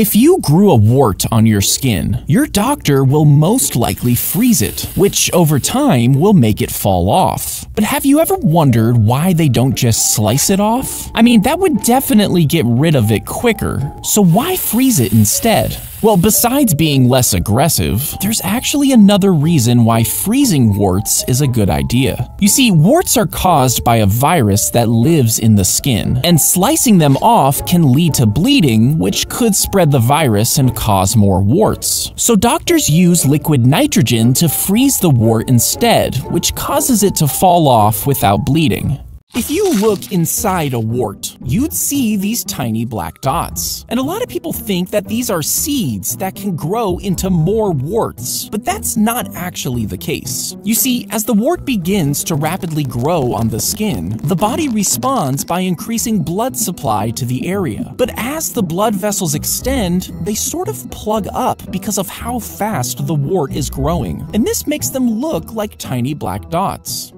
If you grew a wart on your skin, your doctor will most likely freeze it, which over time will make it fall off. But have you ever wondered why they don't just slice it off? I mean, that would definitely get rid of it quicker, so why freeze it instead? Well, besides being less aggressive, there's actually another reason why freezing warts is a good idea. You see, warts are caused by a virus that lives in the skin, and slicing them off can lead to bleeding, which could spread the virus and cause more warts. So doctors use liquid nitrogen to freeze the wart instead, which causes it to fall off without bleeding. If you look inside a wart, you'd see these tiny black dots. And a lot of people think that these are seeds that can grow into more warts, but that's not actually the case. You see, as the wart begins to rapidly grow on the skin, the body responds by increasing blood supply to the area. But as the blood vessels extend, they sort of plug up because of how fast the wart is growing. And this makes them look like tiny black dots.